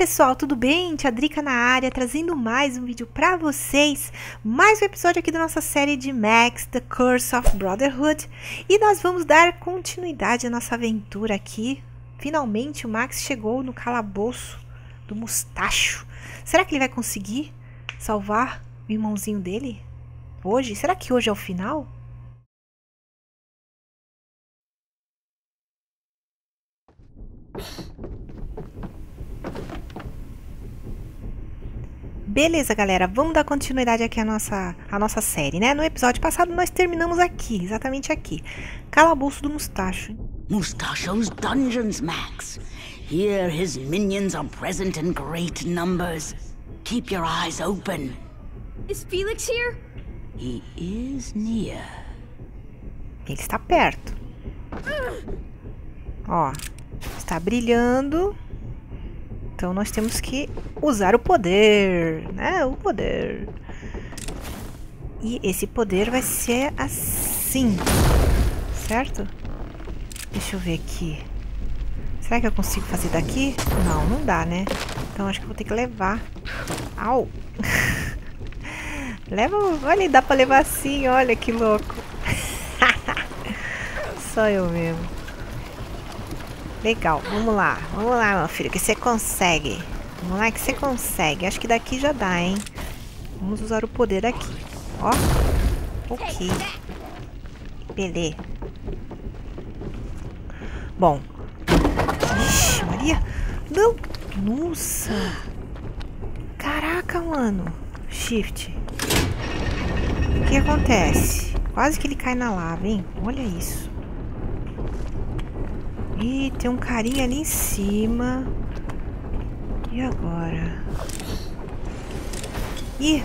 pessoal, tudo bem? Tia Drica na área, trazendo mais um vídeo pra vocês. Mais um episódio aqui da nossa série de Max, The Curse of Brotherhood. E nós vamos dar continuidade à nossa aventura aqui. Finalmente o Max chegou no calabouço do Mustacho. Será que ele vai conseguir salvar o irmãozinho dele? Hoje? Será que hoje é o final? Beleza, galera, vamos dar continuidade aqui à nossa, à nossa série, né? No episódio passado nós terminamos aqui, exatamente aqui. Calabouço do Mustacho. Mustacho's dungeons, Max. Here his minions are present in great numbers. Keep your eyes open. Is Felix here? He is near. Ele está perto. Ó, está brilhando. Então nós temos que usar o poder, né? O poder. E esse poder vai ser assim, certo? Deixa eu ver aqui. Será que eu consigo fazer daqui? Não, não dá, né? Então acho que vou ter que levar. Au! Leva, olha, dá pra levar assim, olha que louco. Só eu mesmo. Legal, vamos lá. Vamos lá, meu filho, que você consegue. Vamos lá que você consegue. Acho que daqui já dá, hein? Vamos usar o poder aqui. Ó. Ok. Beleza. Bom. Ixi, Maria. Não. Nossa. Caraca, mano. Shift. O que acontece? Quase que ele cai na lava, hein? Olha isso. Ih, tem um carinha ali em cima. E agora? Ih!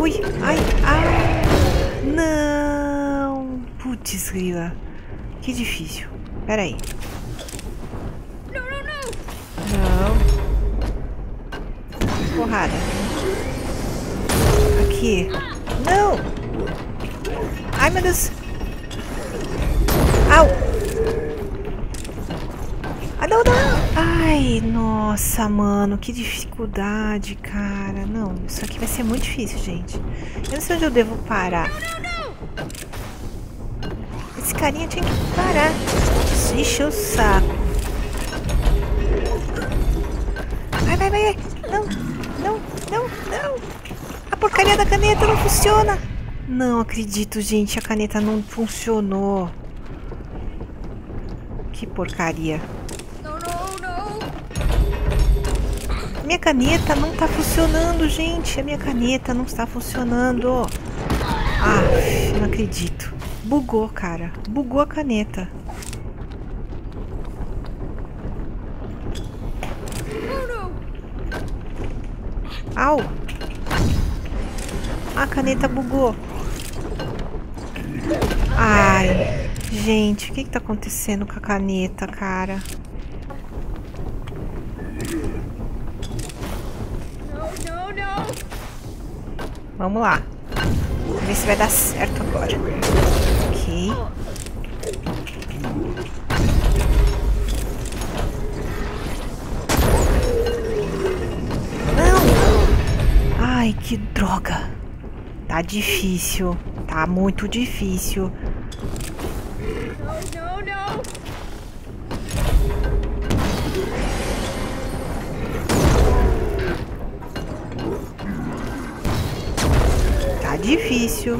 Ui! Ai! Ai! Não! Putz, grila. Que difícil. Pera aí. Não. Porrada. Aqui. Não! Ai, meu Deus! Au! Ah, não, não! Ai, nossa, mano, que dificuldade, cara. Não, isso aqui vai ser muito difícil, gente. Eu não sei onde eu devo parar. Esse carinha tinha que parar. Ixi, o saco. Vai, vai, vai. Não, não, não, não. A porcaria da caneta não funciona. Não acredito, gente. A caneta não funcionou. Que porcaria. Minha caneta não tá funcionando, gente. A minha caneta não está funcionando. Ah, não acredito. Bugou, cara. Bugou a caneta. Au! A caneta bugou. Ai, gente, o que que tá acontecendo com a caneta, cara? Vamos lá. Vamos ver se vai dar certo agora. Ok. Não! Ai, que droga. Tá difícil. Tá muito difícil. Tá difícil.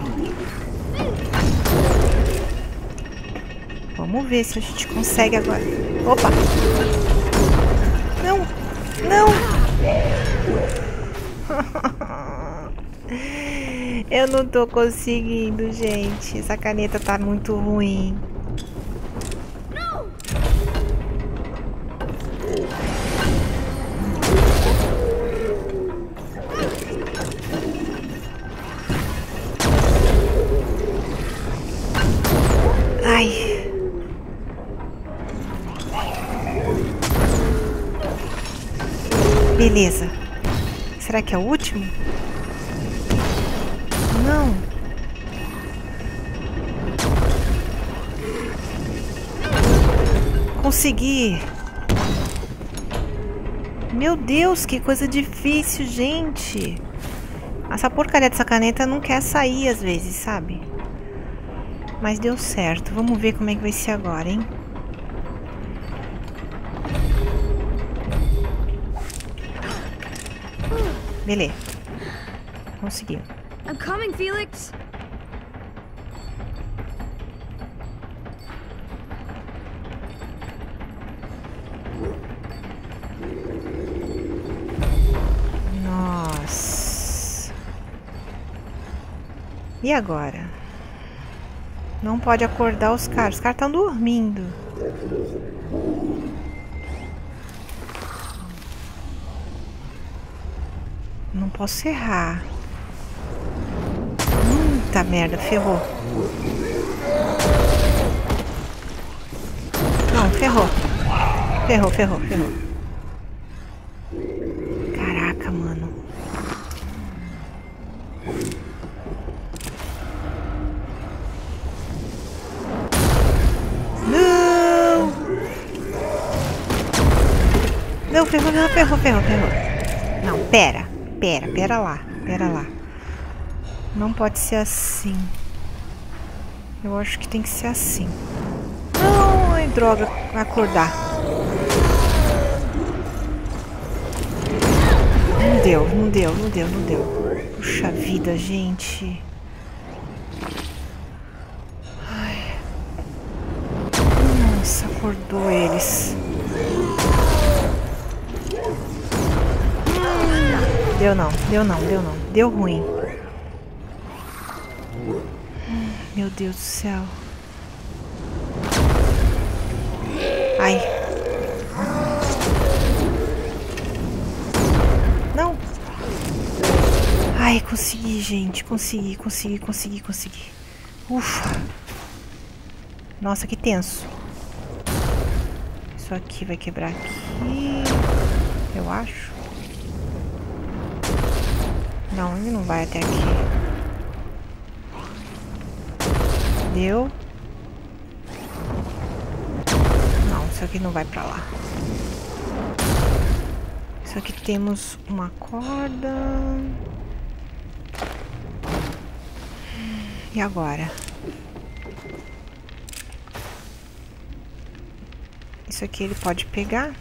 Vamos ver se a gente consegue agora. Opa! Não! Não! Eu não tô conseguindo, gente. Essa caneta tá muito ruim. Beleza. Será que é o último? Não. Consegui. Meu Deus, que coisa difícil, gente. Essa porcaria dessa caneta não quer sair às vezes, sabe? Mas deu certo. Vamos ver como é que vai ser agora, hein? Beleza. Conseguiu. I'm coming, Felix. Nossa. E agora? Não pode acordar os caras. Os caras estão dormindo. Não posso errar. Puta merda, ferrou. Não, ferrou. Ferrou, ferrou, ferrou. Caraca, mano. Não! Não, ferrou, não, ferrou, ferrou, ferrou. Não, pera, pera, pera lá, pera lá. Não pode ser assim. Eu acho que tem que ser assim. Ai, droga, acordar. Não deu, não deu, não deu, não deu. Puxa vida, gente. Ai. Nossa, acordou eles. Deu não, deu não, deu não. Deu ruim. Meu Deus do céu. Ai. Não. Ai, consegui, gente. Consegui, consegui, consegui, consegui. Ufa. Nossa, que tenso. Isso aqui vai quebrar aqui. Eu acho. Não, ele não vai até aqui. Deu. Não, isso aqui não vai pra lá. Isso aqui temos uma corda. E agora? Isso aqui ele pode pegar.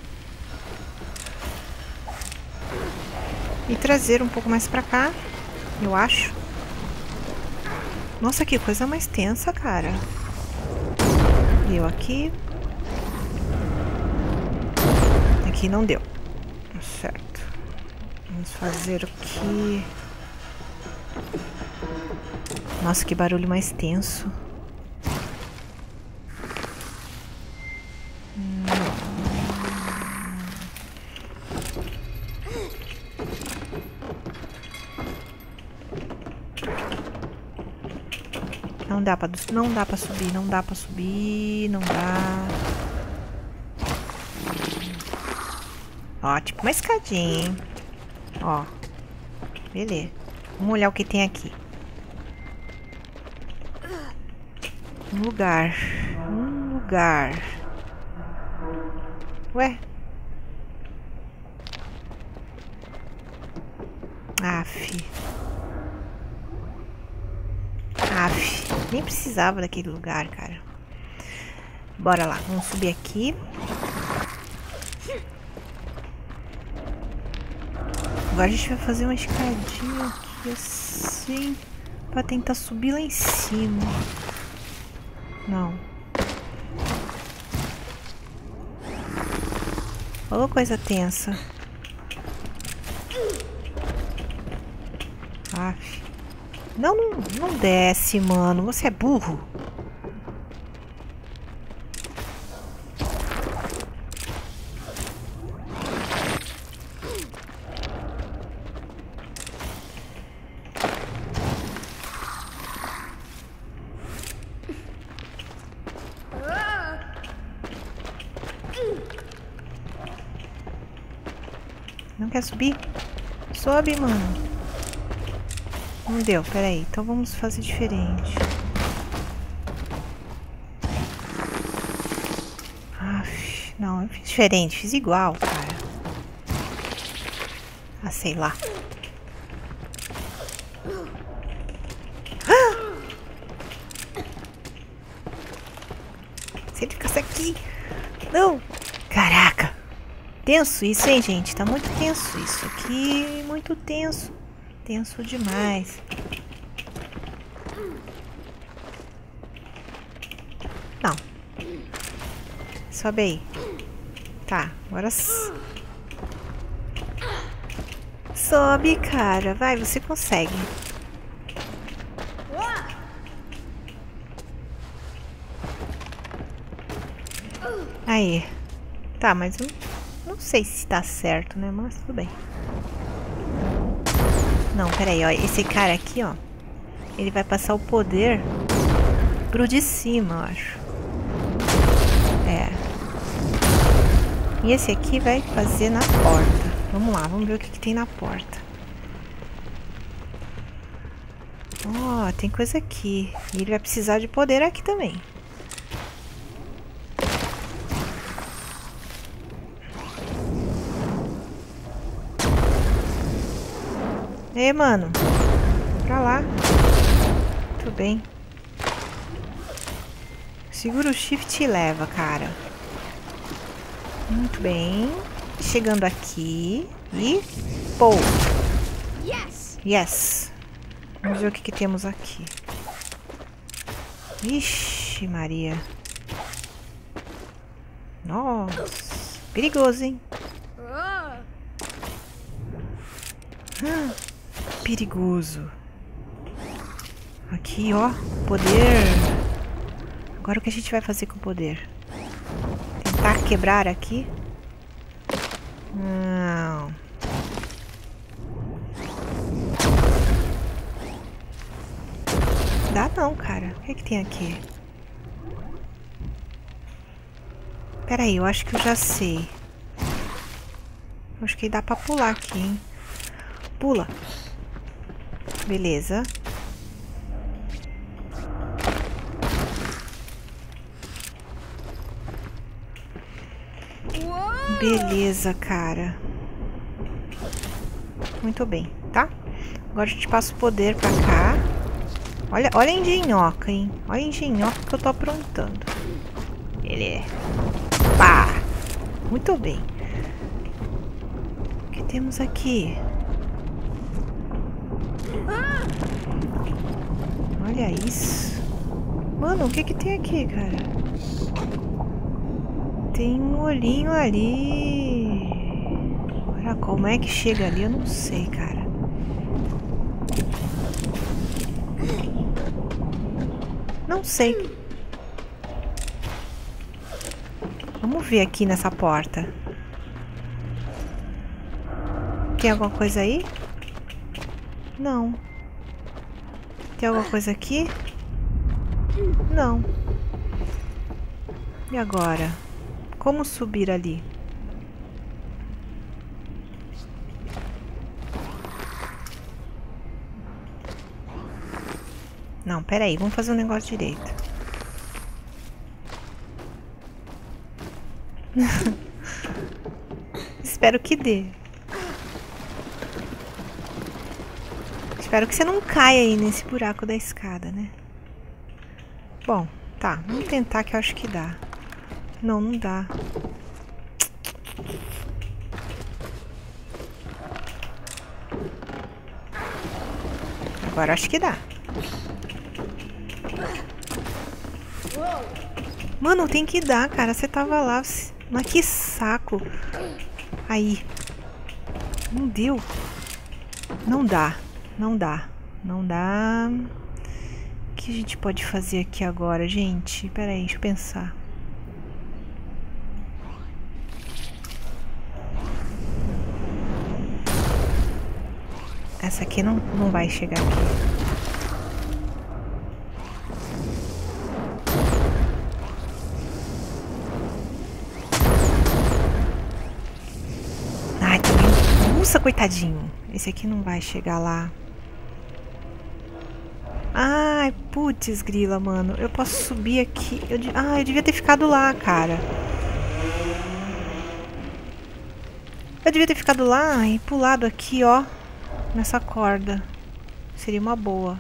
E trazer um pouco mais pra cá, eu acho. Nossa, que coisa mais tensa, cara. Deu aqui. Aqui não deu. Certo. Vamos fazer aqui. Nossa, que barulho mais tenso. Dá pra, não dá pra subir, não dá pra subir, não dá. Ó, tipo uma escadinha, hein? Ó. Beleza. Vamos olhar o que tem aqui. Um lugar. Um lugar. Ué? Aff. Aff. Nem precisava daquele lugar, cara. Bora lá. Vamos subir aqui. Agora a gente vai fazer uma escadinha aqui assim. Pra tentar subir lá em cima. Não. Ô, coisa tensa. Aff. Não, não, não desce, mano. Você é burro. Não quer subir? Sobe, mano. Não deu, peraí. Então vamos fazer diferente. Aff, não, eu fiz diferente. Fiz igual, cara. Ah, sei lá. Se ele aqui. Não. Caraca. Tenso isso, hein, gente? Tá muito tenso isso aqui. Muito tenso. Tenso demais. Não. Sobe aí. Tá, agora... Sobe, cara. Vai, você consegue. Aí. Tá, mas eu não sei se tá certo, né? Mas tudo bem. Não, peraí, ó. Esse cara aqui, ó. Ele vai passar o poder pro de cima, eu acho. É. E esse aqui vai fazer na porta. Vamos lá, vamos ver o que, que tem na porta. Ó, oh, tem coisa aqui. E ele vai precisar de poder aqui também. Ei, mano. Pra lá. Tudo bem. Segura o shift e leva, cara. Muito bem. Chegando aqui. E... Pou. Yes. Yes. Vamos ver o que, que temos aqui. Ixi, Maria. Nossa. Perigoso, hein? Ah. Perigoso. Aqui, ó. Poder. Agora o que a gente vai fazer com o poder? Tentar quebrar aqui? Não. Dá não, cara. O que, é que tem aqui? Pera aí, eu acho que eu já sei. Acho que dá pra pular aqui, hein? Pula. Beleza. Beleza, cara. Muito bem, tá? Agora a gente passa o poder pra cá. Olha, olha a engenhoca, hein? Olha a engenhoca que eu tô aprontando. Ele é... Pá! Muito bem. O que temos aqui? Olha isso. Mano, o que que tem aqui, cara? Tem um olhinho ali. Olha como é que chega ali, eu não sei, cara. Não sei. Vamos ver aqui nessa porta. Tem alguma coisa aí? Não. Tem alguma coisa aqui? Não. E agora? Como subir ali? Não, peraí, vamos fazer um negócio direito. Espero que dê. Espero que você não caia aí nesse buraco da escada, né? Bom, tá. Vamos tentar que eu acho que dá. Não, não dá. Agora acho que dá. Mano, tem que dar, cara. Você tava lá. Mas que saco. Aí. Não deu. Não dá. Não dá. Não dá. O que a gente pode fazer aqui agora, gente? Pera aí, deixa eu pensar. Essa aqui não, não vai chegar aqui. Coitadinho. Esse aqui não vai chegar lá. Ai, putz, grila, mano. Eu posso subir aqui. Eu, ah, eu devia ter ficado lá, cara. Eu devia ter ficado lá e pulado aqui, ó. Nessa corda. Seria uma boa.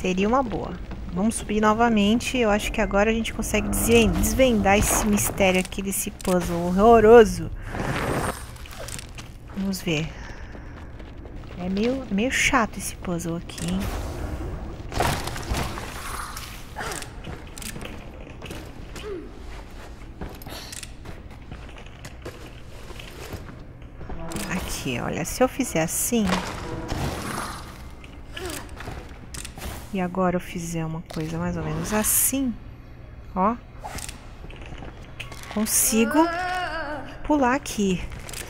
Seria uma boa. Vamos subir novamente. Eu acho que agora a gente consegue desvendar esse mistério aqui desse puzzle horroroso. Vamos ver. É meio, meio chato esse puzzle aqui, hein? Aqui, olha, se eu fizer assim... E agora eu fizer uma coisa mais ou menos assim, ó. Consigo pular aqui,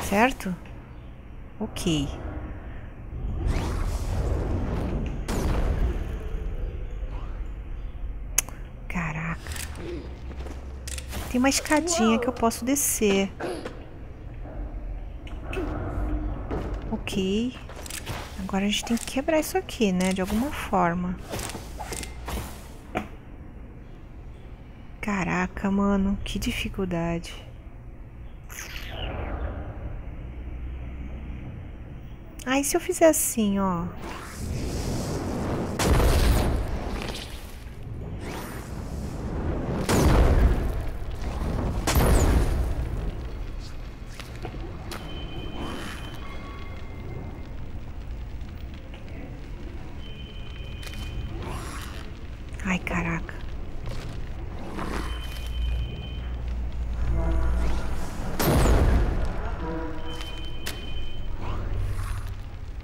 certo? Ok. Caraca. Tem uma escadinha que eu posso descer. Ok. Agora a gente tem que quebrar isso aqui, né? De alguma forma. Caraca, mano. Que dificuldade. E se eu fizer assim, ó?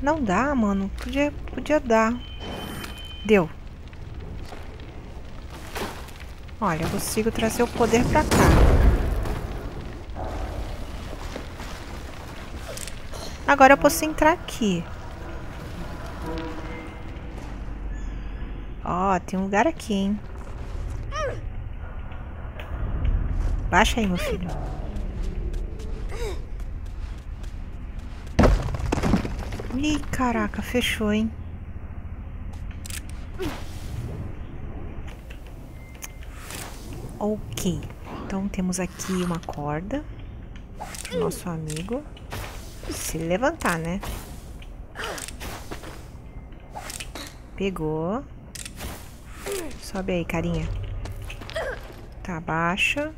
Não dá, mano. Podia, podia dar. Deu. Olha, eu consigo trazer o poder pra cá. Agora eu posso entrar aqui. Ó, oh, tem um lugar aqui, hein? Baixa aí, meu filho. Ih, caraca, fechou, hein? Ok. Então temos aqui uma corda pro nosso amigo se levantar, né? Pegou. Sobe aí, carinha. Tá, baixa.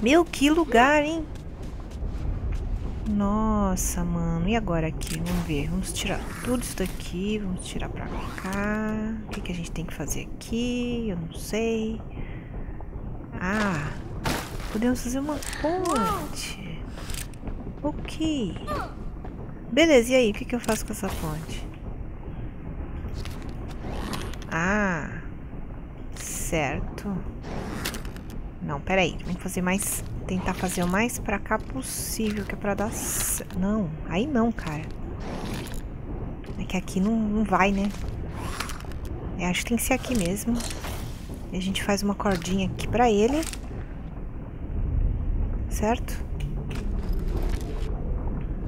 Meu, que lugar, hein? Nossa, mano. E agora aqui? Vamos ver. Vamos tirar tudo isso daqui. Vamos tirar pra cá. O que, que a gente tem que fazer aqui? Eu não sei. Ah. Podemos fazer uma ponte. Ok. Beleza, e aí? O que, que eu faço com essa ponte? Ah. Certo. Não, peraí. Vamos fazer mais... Tentar fazer o mais pra cá possível, que é pra dar... Não, aí não, cara. É que aqui não, não vai, né? Eu acho que tem que ser aqui mesmo. E a gente faz uma cordinha aqui pra ele. Certo?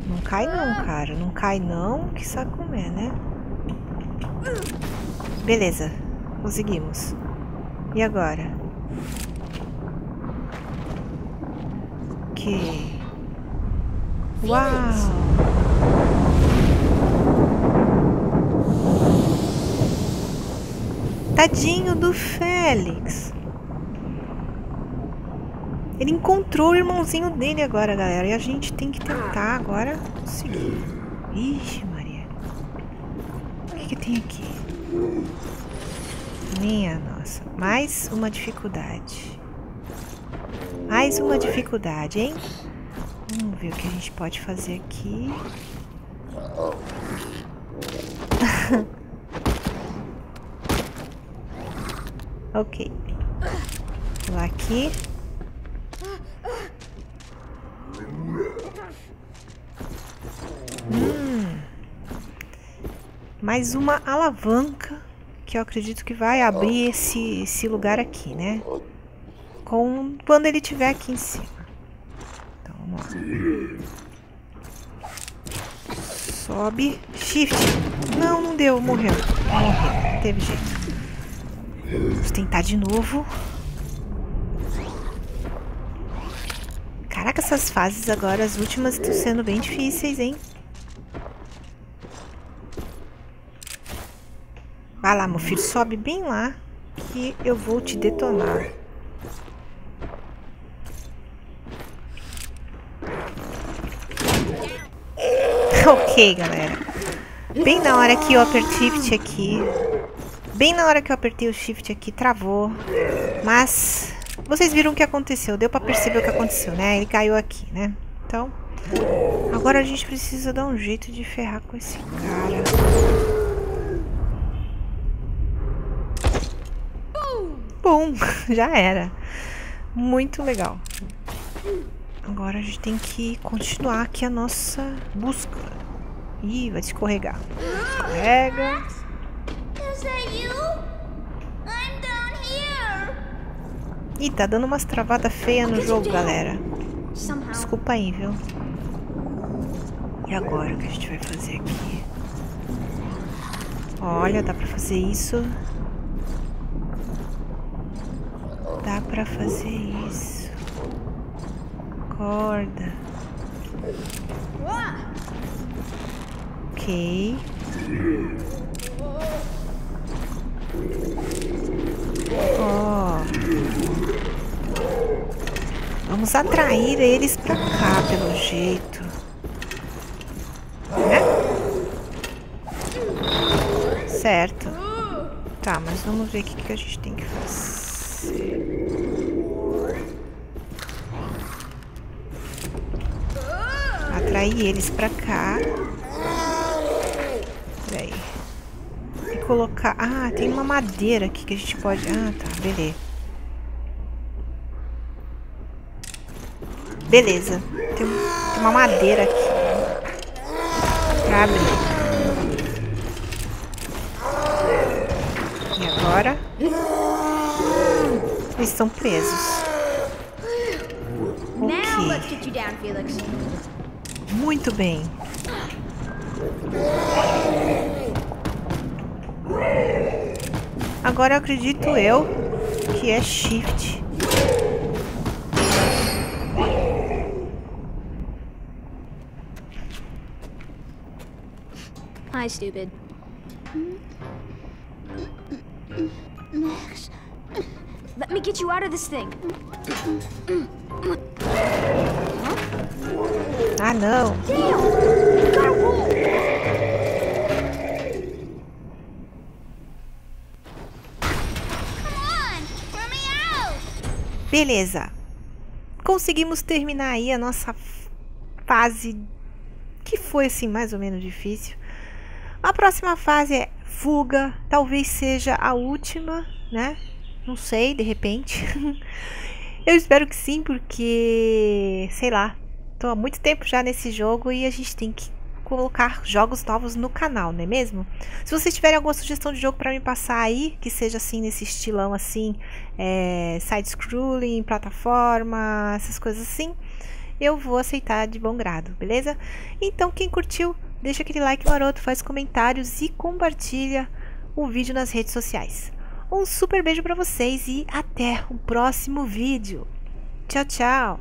Não cai não, cara. Não cai não. Que saco é, né? Beleza. Conseguimos. E agora? Uau! Tadinho do Félix. Ele encontrou o irmãozinho dele agora, galera. E a gente tem que tentar agora conseguir. Ixi, Maria. O que, que tem aqui? Minha nossa. Mais uma dificuldade. Mais uma dificuldade, hein? Vamos ver o que a gente pode fazer aqui. ok. Lá aqui. Hum. Mais uma alavanca que eu acredito que vai abrir esse, esse lugar aqui, né? Com, quando ele estiver aqui em cima. Então, vamos lá. Sobe. Shift. Não, não deu. Morreu. Morreu. Teve jeito. Vamos tentar de novo. Caraca, essas fases agora, as últimas, estão sendo bem difíceis, hein? Vai lá, meu filho, sobe bem lá que eu vou te detonar. Ok, galera. Bem na hora que eu apertei shift aqui. Bem na hora que eu apertei o shift aqui, travou. Mas vocês viram o que aconteceu. Deu pra perceber o que aconteceu, né? Ele caiu aqui, né? Então, agora a gente precisa dar um jeito de ferrar com esse cara. Bom, já era. Muito legal. Agora a gente tem que continuar aqui a nossa busca. Ih, vai escorregar. Escorrega. Ih, tá dando umas travadas feias no jogo, galera. Desculpa aí, viu? E agora o que a gente vai fazer aqui? Olha, dá pra fazer isso. Dá pra fazer isso. Corda. Ok. Ó. Vamos atrair eles pra cá, pelo jeito. Né? Certo. Tá, mas vamos ver o que, que a gente tem que fazer. Atrair eles pra cá. Peraí. E colocar... Ah, tem uma madeira aqui que a gente pode... Ah, tá, beleza. Beleza. Tem, tem uma madeira aqui. Pra abrir. E agora? Eles estão presos. Ok. Muito bem. Agora acredito eu que é shift. Hi, stupid. Max. Let me get you out of this thing. Ah, não. You gotta roll. Come on, let me out. Beleza. Conseguimos terminar aí a nossa fase que foi assim mais ou menos difícil. A próxima fase é fuga, talvez seja a última, né? Não sei, de repente. Eu espero que sim, porque sei lá, tô há muito tempo já nesse jogo e a gente tem que colocar jogos novos no canal, não é mesmo? Se vocês tiverem alguma sugestão de jogo para me passar aí, que seja assim nesse estilão assim, é, side-scrolling, plataforma, essas coisas assim, eu vou aceitar de bom grado, beleza? Então quem curtiu, deixa aquele like maroto, faz comentários e compartilha o vídeo nas redes sociais. Um super beijo para vocês e até o próximo vídeo. Tchau, tchau!